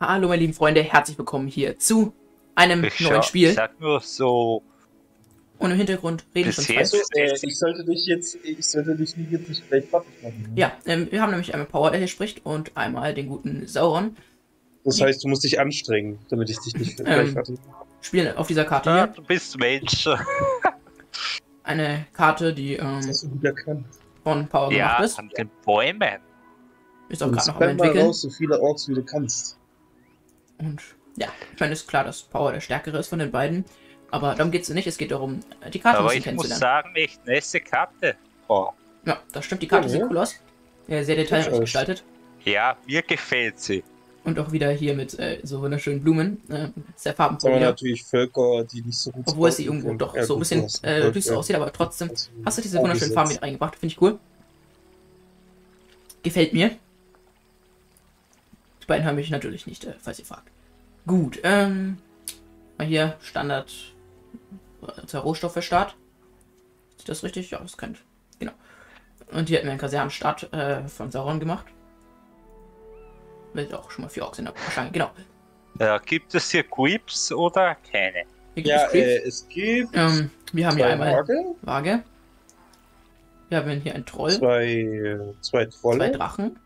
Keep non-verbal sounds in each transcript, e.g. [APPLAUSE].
Hallo meine lieben Freunde, herzlich willkommen hier zu einem Ich neuen Spiel. Ich sag nur so, Und im Hintergrund reden schon zwei. Also, äh, ich sollte dich jetzt, ich sollte dich nie jetzt nicht gleich fertig machen. Ja, ähm, wir haben nämlich einmal Power, der hier spricht, und einmal den guten Sauron. Das heißt, du musst dich anstrengen, damit ich dich nicht [LAUGHS] gleich Ähm, fertig mache. Spielen auf dieser Karte ah, hier. du bist Mensch. [LAUGHS] Eine Karte, die ähm, von Power Ja, gemacht ist. an den Bäumen. Ist auch gerade noch am entwickeln. raus, so viele Orks wie du kannst. Und ja, ich meine, ist klar, dass Power der stärkere ist von den beiden. Aber darum geht es nicht, es geht darum, die Karte ein Aber bisschen ich muss kennenzulernen. sagen, echt nächste Karte. Oh, Ja, das stimmt, die Karte Ja, sieht cool aus. Ja, sehr detailreich gestaltet. ja, mir gefällt sie. Und auch wieder hier mit äh, so wunderschönen Blumen. Äh, sehr farbenfroh wieder. natürlich Völker, die nicht so gut Obwohl sie irgendwo doch so ein bisschen äh, düster aussieht, aber trotzdem Also, hast du diese wunderschönen. Farben mit reingebracht. Finde ich cool. Gefällt mir. Die beiden haben mich natürlich nicht, äh, falls ihr fragt. Gut, ähm. Mal hier Standard äh, zur Rohstoffverstart. Sieht das richtig? Ja, das könnte. Genau. Und hier hätten wir einen Kasernenstart äh, von Sauron gemacht. Wird auch schon mal vier Orks in der Schlange. Genau. Ja, gibt es hier Quips oder keine? Hier gibt Ja, es Creeps. äh, es gibt ähm, wir haben hier zwei einmal Waage, Waage. Wir haben hier einen Troll. zwei, äh, zwei Trolle zwei Drachen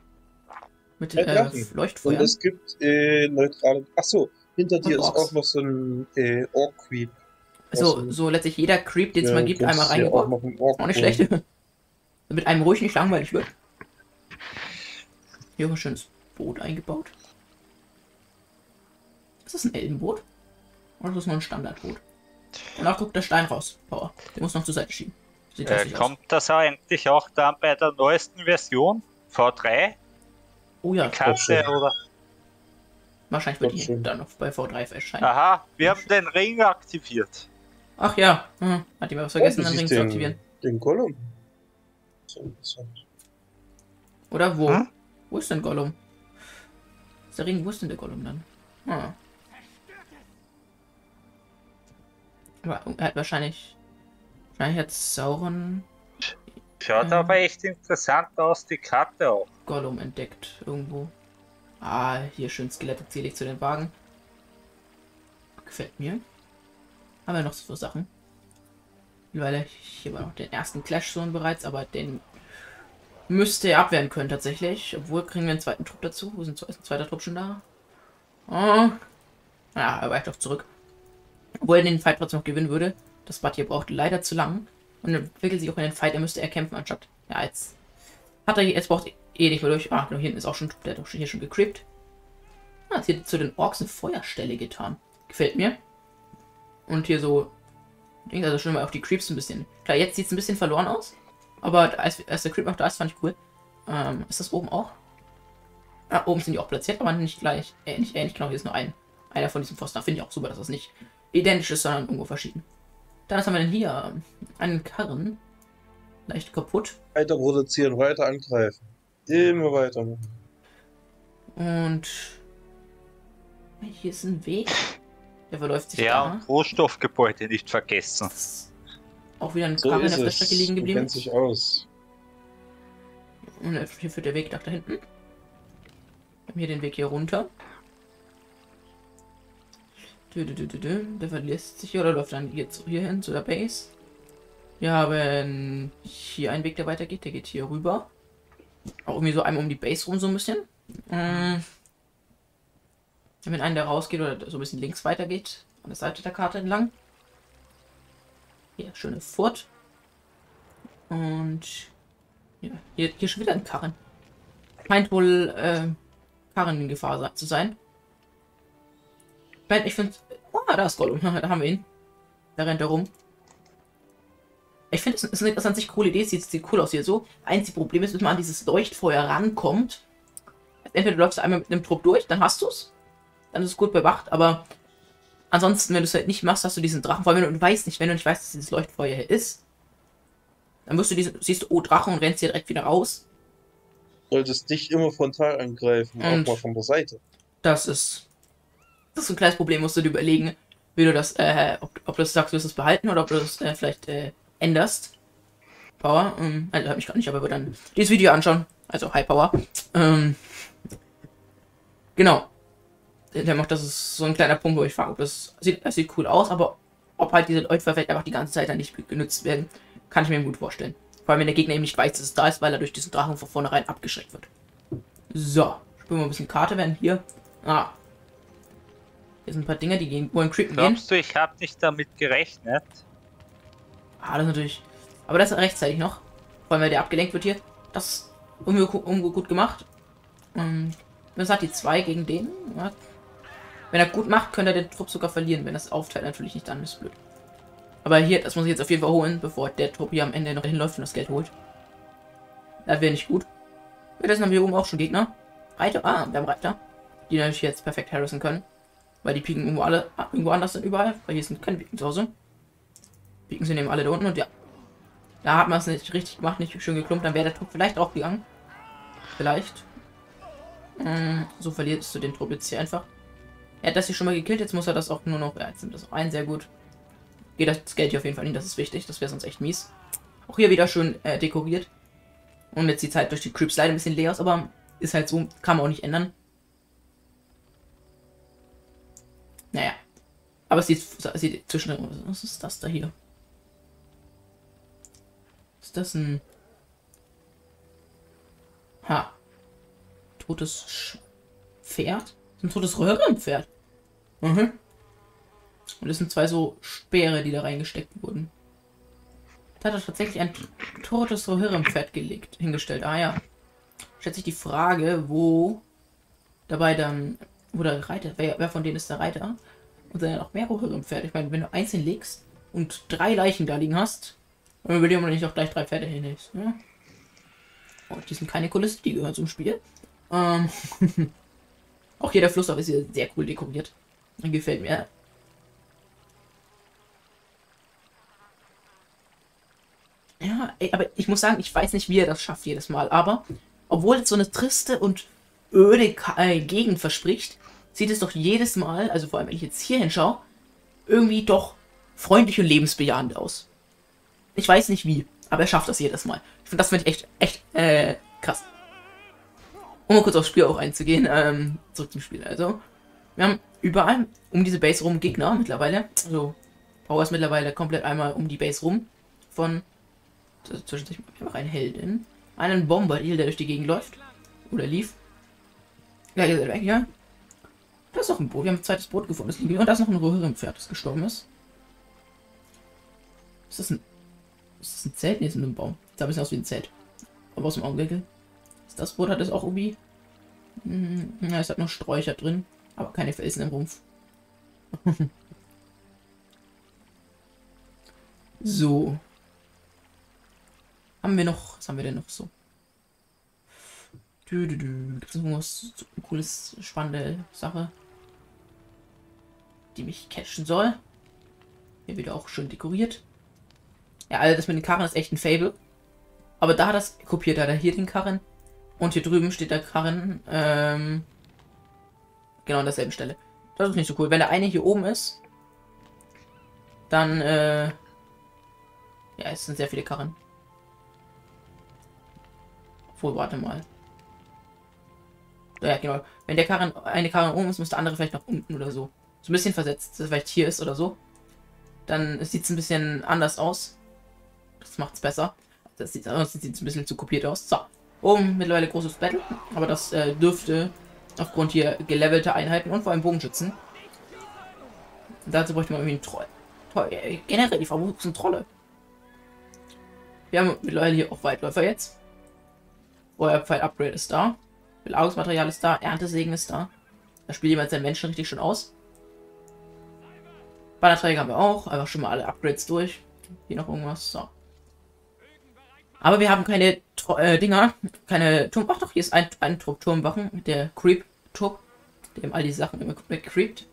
mit Zwei äh, Drachen. und Leuchtfeuer. es gibt äh, neutrale. Achso, hinter dir Und ist Orks. auch noch so ein äh, Ork-Creep. Also also- so letztlich jeder Creep, den es Ja, mal gibt, einmal auch reingebaut. noch ein Ork Auch nicht schlecht. [LAUGHS] Damit einem ruhig nicht langweilig wird. Hier auch ein schönes Boot eingebaut. Ist das ein Elbenboot? Oder ist das nur ein Standardboot? Und auch guckt der Stein raus. Power. Den muss noch zur Seite schieben. Sieht Äh, lustig aus. kommt das eigentlich auch dann bei der neuesten Version? V3? Oh ja, Karte schon. oder? wahrscheinlich wird die dann noch bei V3 erscheinen. Aha, wir haben den Ring aktiviert. Ach ja, hm, hat jemand was vergessen, Oh, dann Ring zu den- aktivieren. Den Gollum. Oder wo? Hm? Wo ist denn Gollum? Ist der Ring, wo ist denn der Gollum dann? Ah. Aber er hat wahrscheinlich. Wahrscheinlich hat Sauron Schaut Mhm. aber echt interessant aus, die Karte auch. Gollum entdeckt irgendwo. Ah, hier schön Skelette zähle ich zu den Wagen. Gefällt mir. Haben wir noch so Sachen? Weil hier war noch den ersten Clash Zone bereits, aber den müsste er abwehren können tatsächlich. Obwohl kriegen wir einen zweiten Trupp dazu. Wo sind, ist ein zweiter Trupp schon da? Oh. Ja, er weicht doch zurück. Obwohl er den Fight trotzdem noch gewinnen würde. Das Bad hier braucht leider zu lang. Und entwickelt sich auch in den Fight, er müsste er kämpfen, anstatt. Ja, jetzt hat er jetzt braucht eh nicht mehr durch. Ah, genau, hier hinten ist auch schon, der hat doch hier schon gecreept. Ah, jetzt hier zu den Orks eine Feuerstelle getan. Gefällt mir. Und hier so, Ding, also schon mal auf die Creeps ein bisschen. Klar, jetzt sieht es ein bisschen verloren aus. Aber als, als der Creep noch da ist, fand ich cool. Ähm, ist das oben auch? Ah, oben sind die auch platziert, aber nicht gleich. Äh, nicht ähnlich, genau, hier ist nur ein. Einer von diesen Pfosten. Finde ich auch super, dass das nicht identisch ist, sondern irgendwo verschieden. Dann haben wir denn hier? Einen Karren. Leicht kaputt. Weiter produzieren, weiter angreifen. Immer weiter. Und hier ist ein Weg. Der verläuft sich Ja, da. und Rohstoffgebäude nicht vergessen. Das ist auch wieder ein So ist auf der. Strecke liegen geblieben. kennt sich aus. Und hier führt der Weg nach da hinten. Wir haben hier den Weg hier runter. Der verlässt sich hier oder läuft dann jetzt hier hin zu der Base. Wir haben hier einen Weg, der weitergeht. Der geht hier rüber. Auch irgendwie so einmal um die Base rum so ein bisschen. Wir haben einen, der rausgeht oder so ein bisschen links weitergeht. An der Seite der Karte entlang. Hier, schöne Furt. Und ja, hier, hier schon wieder ein Karren. Scheint wohl äh, Karren in Gefahr zu sein. Ich finde. Oh, da ist Gollum. [LAUGHS] da haben wir ihn. Da rennt er rum. Ich finde, es ist eine, das ist an sich coole Idee. Sieht, sieht cool aus hier so. Einzige Problem ist, wenn man an dieses Leuchtfeuer rankommt. Entweder du läufst einmal mit einem Trupp durch, dann hast du es. Dann ist es gut bewacht, aber ansonsten, wenn du es halt nicht machst, hast du diesen Drachen. Vor allem, wenn du, du weißt nicht, wenn du nicht weißt, dass dieses Leuchtfeuer hier ist, dann wirst du diesen, siehst du, oh, Drachen und rennst hier direkt wieder raus. Solltest dich immer frontal angreifen, Und- auch mal von der Seite. Das ist. Das ist ein kleines Problem, musst du dir überlegen, wie du das, äh, ob, ob du das sagst, du wirst es behalten oder ob du das äh, vielleicht äh, änderst. Power, ähm, also hab mich gar nicht, aber wir dann dieses Video anschauen. Also High Power. Ähm, genau. der macht, das ist so ein kleiner Punkt, wo ich frage, ob das sieht, das sieht cool aus, aber ob halt diese Leute vielleicht einfach die ganze Zeit dann nicht genutzt werden, kann ich mir gut vorstellen. Vor allem, wenn der Gegner eben nicht weiß, dass es da ist, weil er durch diesen Drachen von vornherein abgeschreckt wird. So, spielen wir ein bisschen Karte, werden hier. Ah. Hier sind ein paar Dinge, die gehen, wollen creepen gehen. Glaubst du, ich habe nicht damit gerechnet? Ah, das ist natürlich. Aber das ist rechtzeitig noch. Vor allem, weil der abgelenkt wird hier. Das ist irgendwie, gu- irgendwie gut gemacht. Ähm, das hat die 2 gegen den. Wenn er gut macht, könnte er den Trupp sogar verlieren. Wenn das aufteilt, natürlich nicht, dann ist blöd. Aber hier, das muss ich jetzt auf jeden Fall holen, bevor der Trupp hier am Ende noch hinläuft und das Geld holt. Das wäre nicht gut. Währenddessen haben wir hier oben auch schon Gegner. Reiter, ah, wir haben Reiter. Die natürlich jetzt perfekt harrissen können. Weil die Piken irgendwo alle irgendwo anders sind überall. Weil hier sind keine Piken zu Hause. Piken sind eben alle da unten und ja. Da hat man es nicht richtig gemacht, nicht schön geklumpt, dann wäre der Trupp vielleicht auch gegangen. Vielleicht. Mm, so verlierst du den Trupp jetzt hier einfach. Er hat das hier schon mal gekillt, jetzt muss er das auch nur noch. Ja, jetzt nimmt das auch ein, sehr gut. Geht das Geld hier auf jeden Fall hin, das ist wichtig, das wäre sonst echt mies. Auch hier wieder schön äh, dekoriert. Und jetzt die Zeit durch die Creeps leider ein bisschen leer aus, aber ist halt so, kann man auch nicht ändern. Naja. Aber es sieht, es sieht zwischen. Was ist das da hier? Ist das ein. Ha. Totes Sch Pferd? Ein totes Röhrenpferd. Mhm. Und es sind zwei so Speere, die da reingesteckt wurden. Da hat er tatsächlich ein totes Röhrenpferd gelegt, hingestellt. Ah ja. Stellt sich die Frage, wo dabei dann. Wo der Reiter. Wer, wer von denen ist der Reiter? Und dann noch mehr Röhrenpferde. Ich meine, wenn du einzeln legst und drei Leichen da liegen hast, dann überlegen wir nicht auch gleich drei Pferde hinlegst. Ja? Oh, die sind keine Kulisse, die gehören zum Spiel. Ähm. [LAUGHS] auch hier der Flusslauf ist hier sehr cool dekoriert. Gefällt mir. Ja, ey, aber ich muss sagen, ich weiß nicht, wie er das schafft jedes Mal. Aber obwohl es so eine triste und öde äh, Gegend verspricht, sieht es doch jedes Mal, also vor allem wenn ich jetzt hier hinschaue, irgendwie doch freundlich und lebensbejahend aus. Ich weiß nicht wie, aber er schafft das jedes Mal. Ich finde das finde ich echt, echt äh, krass. Um mal kurz aufs Spiel auch einzugehen, ähm, zurück zum Spiel. Also, wir haben überall um diese Base rum Gegner mittlerweile. Also, Power ist mittlerweile komplett einmal um die Base rum. Von zwischendurch haben auch einen Heldin. Einen Bombardier, der durch die Gegend läuft. Oder lief. Ja, ihr seid weg, ja. Da ist noch ein Boot. Wir haben ein zweites Boot gefunden. Das liegt hier. Und da ist noch ein Röhrenpferd, das gestorben ist. Ist das ein. Ist das ein Zelt? Nee, ist ein Baum. Sah ein bisschen aus wie ein Zelt. Aber aus dem Augenwinkel. Ist das Boot hat es auch irgendwie. Hm, ja, es hat noch Sträucher drin. Aber keine Felsen im Rumpf. [LAUGHS] so. Haben wir noch. Was haben wir denn noch so? Gibt es irgendwas cooles, spannende Sache, die mich catchen soll? Hier wieder auch schön dekoriert. Ja, also das mit den Karren ist echt ein Fable. Aber da hat das kopiert hat er hier den Karren. Und hier drüben steht der Karren. Ähm, genau an derselben Stelle. Das ist nicht so cool. Wenn der eine hier oben ist, dann, äh, ja, es sind sehr viele Karren. Obwohl, warte mal. Ja, genau. Wenn der Karren, eine Karren oben ist, muss der andere vielleicht nach unten oder so. So ein bisschen versetzt, dass vielleicht hier ist oder so. Dann sieht es ein bisschen anders aus. Das macht's besser. Das sieht, das sieht ein bisschen zu kopiert aus. So. Oben mittlerweile großes Battle. Aber das äh, dürfte aufgrund hier gelevelter Einheiten und vor allem Bogenschützen. Dazu bräuchte man irgendwie einen Troll. Toll, äh, generell die verwuchsen Trolle. Wir haben mittlerweile hier auch Weitläufer jetzt. Feuerpfeil Upgrade ist da. Belagerungsmaterial ist da. Erntesegen ist da. Da spielt jemand seinen Menschen richtig schon aus. Bannerträger haben wir auch. Einfach schon mal alle Upgrades durch. Hier noch irgendwas. So. Aber wir haben keine Tro äh, Dinger. Keine Turm. Ach doch, hier ist ein, ein Trupp Turmwachen. Der Creep-Trupp. Eben all die Sachen immer wegcreept.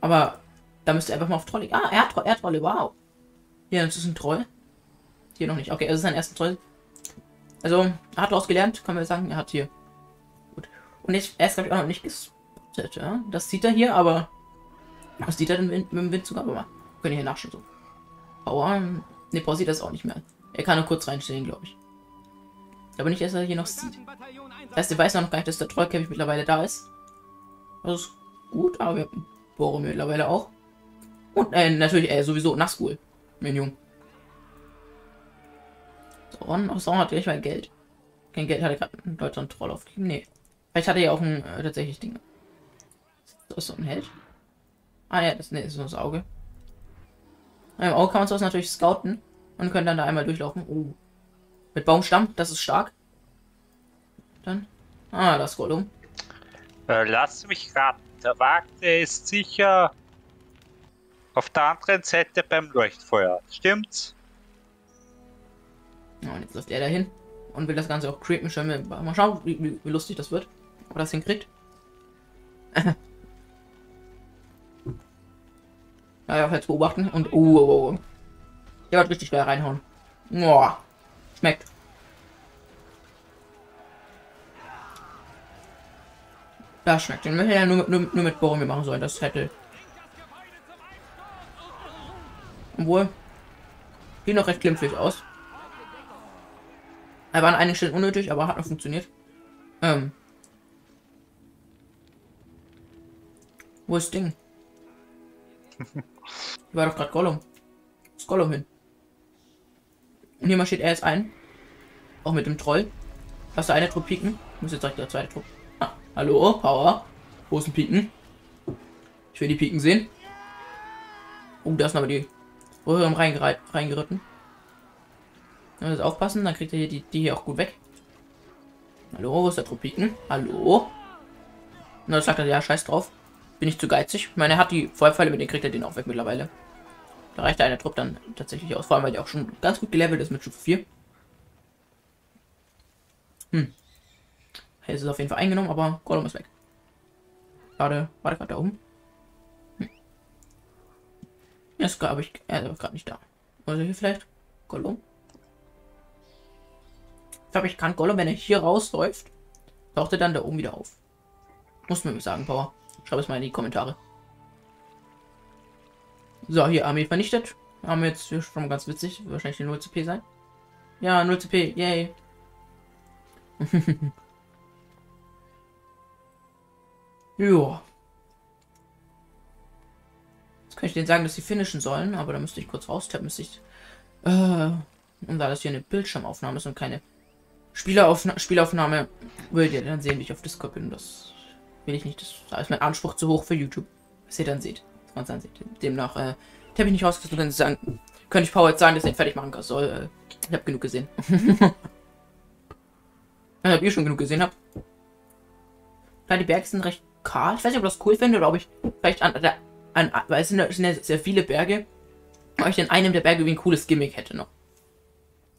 Aber da müsst ihr einfach mal auf Trolling. Ah, Erdtro Erdtrolle. Wow. Hier, das ist ein Troll. Hier noch nicht. Okay, es ist ein erster Troll. Also, er hat daraus gelernt, kann man sagen. Er hat hier. Gut. Und ich, er ist, glaube ich, auch noch nicht gespottet, ja. Das sieht er hier, aber. Was sieht er denn mit, dem Wind sogar? Aber mal. Können hier nachschauen. So. Power. Ne, Power sieht das auch nicht mehr. Er kann nur kurz reinstellen, glaube ich. Aber nicht, dass er hier noch sieht. Das heißt, er weiß noch gar nicht, dass der Trollkäfig mittlerweile da ist. Das ist gut, aber wir haben mittlerweile auch. Und äh, natürlich äh, sowieso Nassgul. Minion. So, und auch Sauron hat gleich mal Geld. Kein Geld hatte gerade ein deutscher Troll aufgegeben. Nee. Vielleicht hat er ja auch ein äh, tatsächlich Ding. Das ist so ein Held. Ah ja, das, nee, ist nur das Auge. Im Auge kann man sowas natürlich scouten und können dann da einmal durchlaufen. Oh. Mit Baumstamm, das ist stark. Dann. Ah, das Gollum. Äh, lass mich raten. Der Wagte ist sicher auf der anderen Seite beim Leuchtfeuer. Stimmt's? Ja, und jetzt läuft er dahin und will das Ganze auch creepen. Wir mal schauen, wie, wie, wie lustig das wird. Ob er das hinkriegt. [LAUGHS] naja, jetzt beobachten und. Oh, oh, oh. Der wird richtig geil reinhauen. Boah. Schmeckt. Das schmeckt. Den hätte ja nur, mit- nur, nur mit Boromir machen sollen. Das hätte. Obwohl. Sieht noch recht glimpflich aus. Er war an einigen Stellen unnötig, aber hat noch funktioniert. Ähm. Wo ist Ding? [LAUGHS] War doch gerade Gollum. Ist Gollum hin? Und hier marschiert er jetzt ein. Auch mit dem Troll. Hast du eine Truppe Piken? Muss jetzt direkt der zweite Truppe. Ah, hallo, Power. Wo ist ein Piken? Ich will die Piken sehen. Oh, da sind aber die Röhren reingeritten. Ja, jetzt aufpassen, dann kriegt er hier die, die hier auch gut weg. Hallo, wo ist der Tropiken? Hallo? Und dann sagt er, ja, scheiß drauf. Bin ich zu geizig. Ich meine, er hat die Feuerpfeile, mit denen kriegt er den auch weg mittlerweile. Da reicht eine Truppe dann tatsächlich aus. Vor allem, weil die auch schon ganz gut gelevelt ist mit Stufe 4. Hm. Hier ist es auf jeden Fall eingenommen, aber Gollum ist weg. Gerade, war der gerade da oben? Hm. Glaube ich, er ist gerade nicht da. Also hier vielleicht? Gollum? Ich glaube, ich kann Gollum, wenn er hier rausläuft, taucht er dann da oben wieder auf. Muss mir sagen, Power. Schreib es mal in die Kommentare. So, hier Armee vernichtet. Haben wir jetzt schon ganz witzig. Wahrscheinlich die 0 CP sein. Ja, 0 CP. Yay. [LAUGHS] ja. Jetzt kann ich denen sagen, dass sie finishen sollen, aber da müsste ich kurz raustappen, müsste ich. Äh, und da das hier eine Bildschirmaufnahme ist und keine Spieleraufna Spielaufnahme, würdet ihr dann sehen, wie ich auf Discord bin. Das will ich nicht. Das, da ist mein Anspruch zu hoch für YouTube. Was ihr dann seht. Was man dann sieht. Demnach, äh, habe ich nicht rausgesucht, dann sagen, könnte ich Power jetzt sagen, dass ich ihn fertig machen kann soll. Äh, ich habe genug gesehen. [LAUGHS] Dann habt ihr schon genug gesehen habt. Klar, die Berge sind recht kahl. Ich weiß nicht, ob ich das cool finde oder ob ich vielleicht an, der- an, weil es sind, ja- es sind ja sehr viele Berge. Ob ich in einem der Berge irgendwie ein cooles Gimmick hätte noch.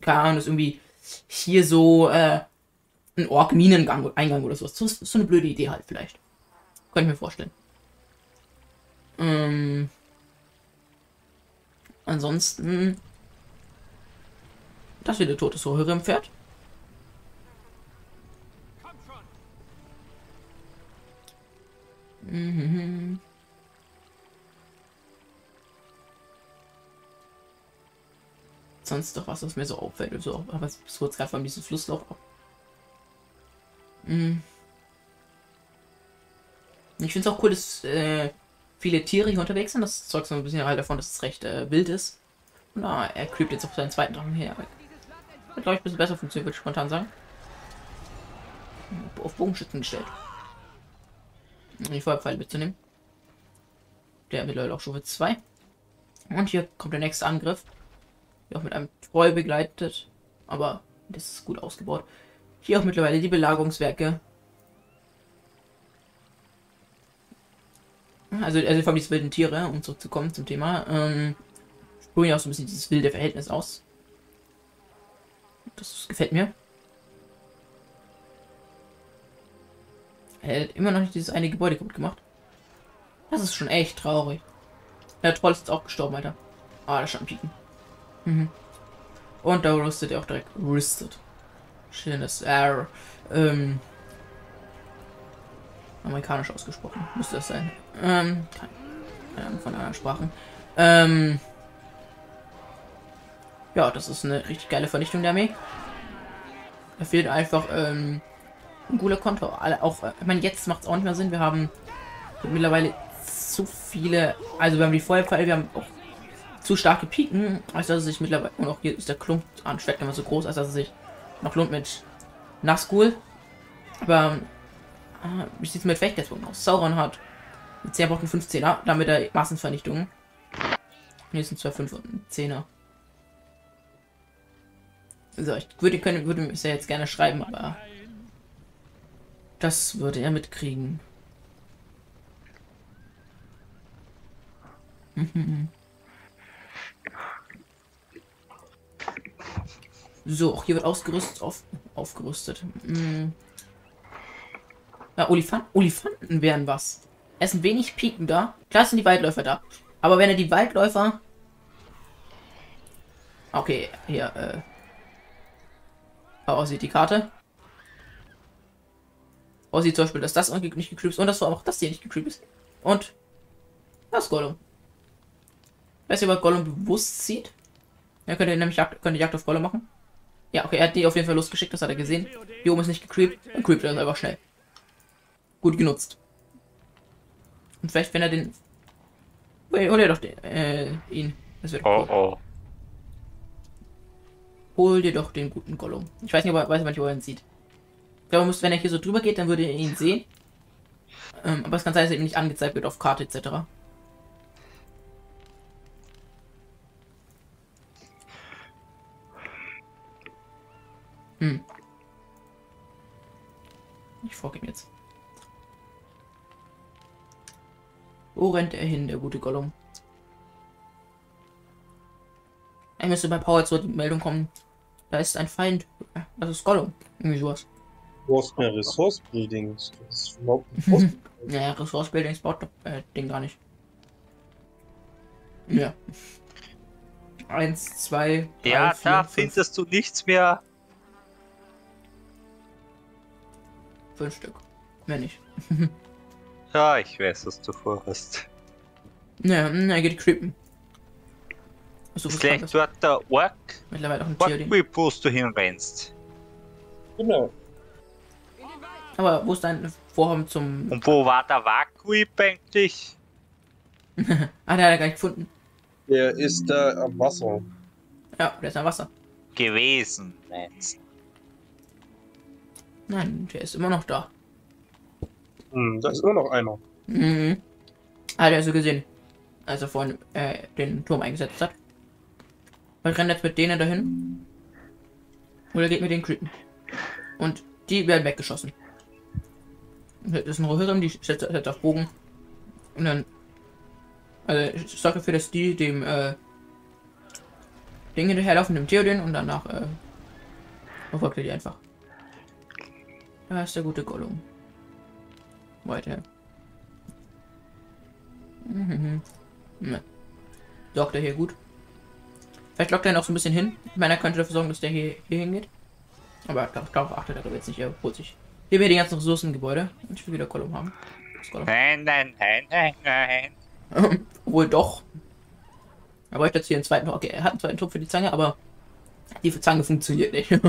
Keine Ahnung, ist irgendwie hier so äh, ein Ork-Minengang Eingang oder sowas. So, so eine blöde Idee halt vielleicht. Könnte ich mir vorstellen. Ähm, ansonsten. Das wieder totes Rohre im Pferd. Mhm. Sonst doch was, was mir so auffällt. So, aber es kurz gerade von diesem Flusslauf ab. Mhm. Ich finde es auch cool, dass äh, viele Tiere hier unterwegs sind. Das zeugt so ein bisschen halt davon, dass es recht äh, wild ist. Und ah, er creept jetzt auf seinen zweiten Drachen her. Hat, glaube ich, ein bisschen besser funktioniert, würde ich spontan sagen. Auf Bogenschützen gestellt. Um die Feuerpfeile mitzunehmen. Der mittlerweile auch Stufe 2. Und hier kommt der nächste Angriff. Hier auch mit einem Troll begleitet. Aber das ist gut ausgebaut. Hier auch mittlerweile die Belagerungswerke. Also, also vor allem diese wilden Tiere, um zurückzukommen zum Thema. Ähm, sprühen ja auch so ein bisschen dieses wilde Verhältnis aus. Das gefällt mir. Er hat immer noch nicht dieses eine Gebäude kaputt gemacht. Das ist schon echt traurig. Der Troll ist auch gestorben, Alter. Ah, da stand ein Piken. Mhm. Und da rüstet er auch direkt. Rüstet. Schönes R. Ähm. Amerikanisch ausgesprochen. Müsste das sein. Ähm. Keine Ahnung von anderen Sprachen. Ähm. Ja, das ist eine richtig geile Vernichtung der Armee. Da fehlt einfach ähm, ein guter Konto. Auch, äh, ich meine, jetzt macht es auch nicht mehr Sinn. Wir haben mittlerweile zu viele. Also wir haben die Feuerpfeile, wir haben auch zu starke Piken, als dass es sich mittlerweile. Und auch hier ist der Klump an Schwert immer so groß, als dass es sich noch lohnt mit Nazgul. Aber äh, wie es mit Fähigkeitsbogen aus? Sauron hat mit 10 braucht 15er, damit er Massenvernichtung. Hier sind zwar 5 und ein 10er. So, ich würde, können, würde mir ja jetzt gerne schreiben, aber das würde er mitkriegen. [LAUGHS] So, auch hier wird ausgerüstet, auf, aufgerüstet. Hm. Ja, Olifant, Olifanten wären was. Es sind wenig Piken da. Klar sind die Waldläufer da. Aber wenn er die Waldläufer... Okay, hier, äh... aussieht die Karte. Aussieht zum Beispiel, dass das nicht gecreept ist und dass auch das hier nicht gecreept ist. Und das Gollum. Weiß ihr, was Gollum bewusst sieht? Er könnte nämlich Jagd, könnte Jagd auf Gollum machen. Ja, okay, er hat die auf jeden Fall losgeschickt, das hat er gesehen. Hier oben ist nicht gecreept, dann creept er einfach schnell. Gut genutzt. Und vielleicht, wenn er den. Hol, dir doch den, äh, ihn. Das wird Oh cool. oh. Hol dir doch den guten Gollum. Ich weiß nicht, ob er, weiß er ihn sieht. Ich glaube, muss, wenn er hier so drüber geht, dann würde er ihn sehen. Ähm, aber es kann sein, dass er ihm nicht angezeigt wird auf Karte etc. Hm. Ich folge ihm jetzt. Wo rennt er hin, der gute Gollum? Er müsste bei Power zur Meldung kommen. Da ist ein Feind. Ja, Das ist Gollum. Irgendwie sowas. Du hast mehr Resource Buildings. Das ist überhaupt nicht [LAUGHS] aus- Naja, Ressource Buildings baut äh, Ding gar nicht. Ja. Eins, zwei, drei, Ja, vier, da fünf, findest du nichts mehr. fünf Stück. Mehr nicht. [LAUGHS] Ja, ich weiß, was du vorhast. Naja, na, er geht creepen. So Vielleicht dort der Ork, mittlerweile auch ein Tier. Ork, wo du hinrennst. Genau. Aber wo ist dein Vorhaben zum. Und wo war der Vakuip eigentlich? [LAUGHS] Ah, der hat er gar nicht gefunden. Der ist da am Wasser. Ja, der ist am Wasser. Gewesen, meinst Nein, der ist immer noch da. Hm, da ist immer noch einer. Mhm. Hat er so gesehen. Als er vorhin äh, den Turm eingesetzt hat. Und rennt jetzt mit denen dahin. Oder geht mit den Creepen. Und die werden weggeschossen. Das ist ein Rohirrim, die setzt auf Bogen. Und dann. Also ich sorge dafür, dass die dem äh, Ding hinterherlaufen, dem Theoden und danach äh, verfolgt er die einfach. Da ist der gute Gollum. Weiter. Mhm. Ne. Dockt er hier gut. Vielleicht lockt er ihn auch so ein bisschen hin. Ich meine, er könnte dafür sorgen, dass der hier, hier hingeht. Aber darauf, achtet er jetzt nicht. Er holt sich. Hier wir die ganzen Ressourcen im Gebäude. Und ich will wieder Gollum haben. Nein, nein, nein, nein, nein. [LAUGHS] Obwohl doch. Er bräuchte jetzt hier einen zweiten. Okay, er hat einen zweiten Trupp für die Zange, aber die Zange funktioniert nicht. [LAUGHS]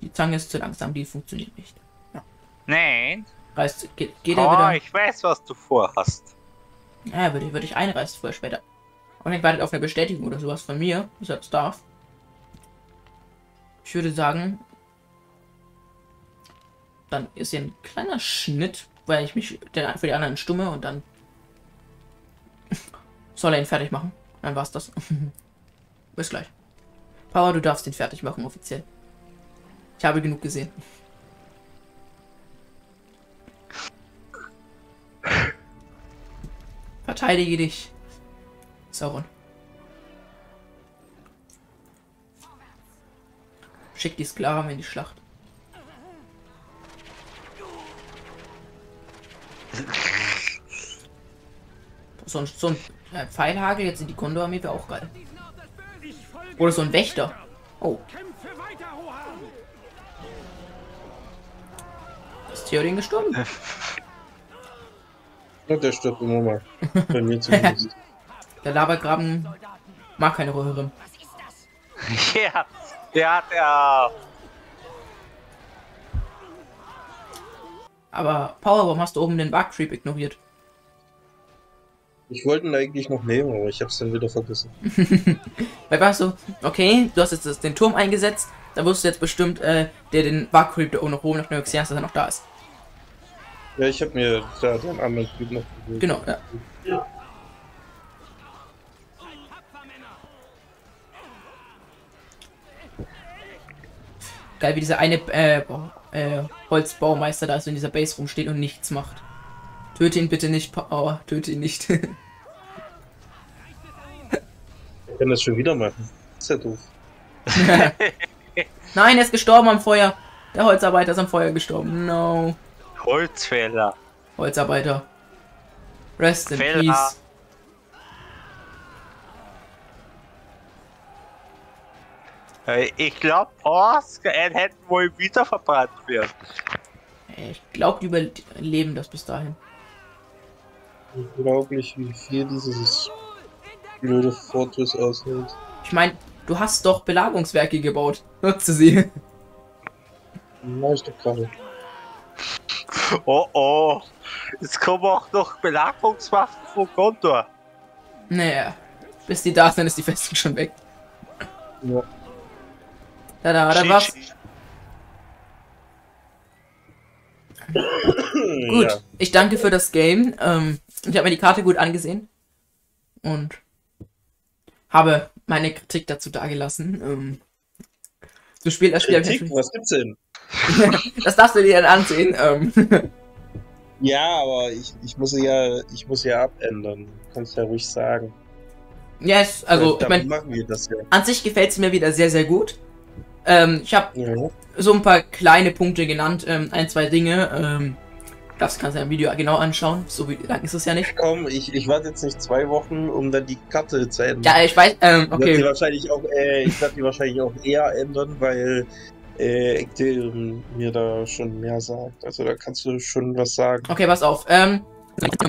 die Zange ist zu langsam, die funktioniert nicht. Nein. Reißt, geht, geht er Oh, wieder. ich weiß, was du vorhast. Ja, würde, würde ich einreißen früher später. Und ich wartet auf eine Bestätigung oder sowas von mir, er das darf. Ich würde sagen, dann ist hier ein kleiner Schnitt, weil ich mich für die anderen stumme und dann [LAUGHS] soll er ihn fertig machen. Dann war's das. [LAUGHS] Bis gleich. Power, du darfst ihn fertig machen, offiziell. Ich habe genug gesehen. Verteidige dich. Sauron. Schick die Sklaven in die Schlacht. So ein, so ein äh, Pfeilhagel jetzt in die Kondor-Armee wäre auch geil. Oder so ein Wächter. Oh, ist Theoden gestorben? [LAUGHS] Ja, der stirbt immer mal. Bei mir zumindest. [LAUGHS] Der Labergraben mag keine Röhre. [LAUGHS] Ja, der hat ja. Aber Power, warum hast du oben den Bug Creep ignoriert? Ich wollte ihn eigentlich noch nehmen, aber ich hab's dann wieder vergessen. [LAUGHS] Weil warst du, okay, du hast jetzt den Turm eingesetzt, da wirst du jetzt bestimmt äh, der den Bug Creep da oben noch oben noch schnell gesehen hast, dass er noch da ist. Ja, ich hab mir da den anderen Typ noch geholt. Genau, ja. Geil, wie dieser eine äh, äh, Holzbaumeister da so in dieser Base rumsteht und nichts macht. Töte ihn bitte nicht, Power. Töte ihn nicht. Ich kann das schon wieder machen. ist ja doof. [LAUGHS] Nein, er ist gestorben am Feuer. Der Holzarbeiter ist am Feuer gestorben. No. Holzfäller. Holzarbeiter. Rest in Fehler. peace. Äh, Ich glaube, Oscar hätten wohl wieder verbrannt werden. Ich glaube, die überleben das bis dahin. Unglaublich, wie viel dieses blöde Fortress aushält. Ich meine, du hast doch Belagerungswerke gebaut. Nutze sie. Mach ich doch gerade. Oh oh. Jetzt kommen auch noch Belagerungswaffen von Gondor. Naja. Bis die da sind, ist die Festung schon weg. Ja. Da, da, da war's. GG. Gut, Ja. ich danke für das Game. Ähm, ich habe mir die Karte gut angesehen. Und habe meine Kritik dazu dargelassen. Ähm, zu Spiel, das Spiel Kritik, was gibt's denn? [LAUGHS] Das darfst du dir dann ansehen. Ähm, [LAUGHS] Ja, aber ich, ich muss ja, ich muss ja abändern. Du kannst ja ruhig sagen. yes, also ich meine, das ja. an sich gefällt es mir wieder sehr, sehr gut. Ähm, ich habe ja. so ein paar kleine Punkte genannt, ähm, ein, zwei Dinge. Ähm, das kannst du ja im Video genau anschauen. So wie lang ist es ja nicht. Komm, ich, ich warte jetzt nicht zwei Wochen, um dann die Karte zu ändern. Ja, ich weiß, ähm, Ich werde die okay. wahrscheinlich auch, äh, ich werde die wahrscheinlich auch eher ändern, weil äh, Ektelion mir da schon mehr sagt. Also da kannst du schon was sagen. Okay, pass auf. Ähm, [LAUGHS]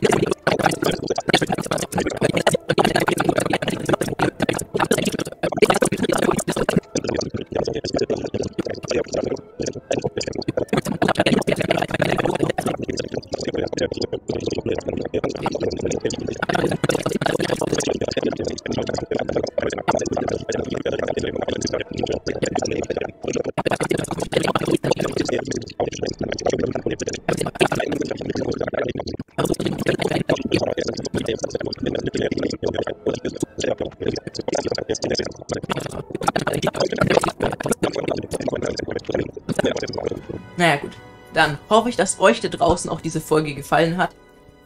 naja, gut. Dann hoffe ich, dass euch da draußen auch diese Folge gefallen hat.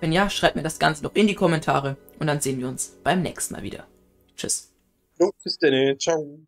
Wenn ja, schreibt mir das Ganze noch in die Kommentare und dann sehen wir uns beim nächsten Mal wieder. Tschüss. Bis dann. Ciao.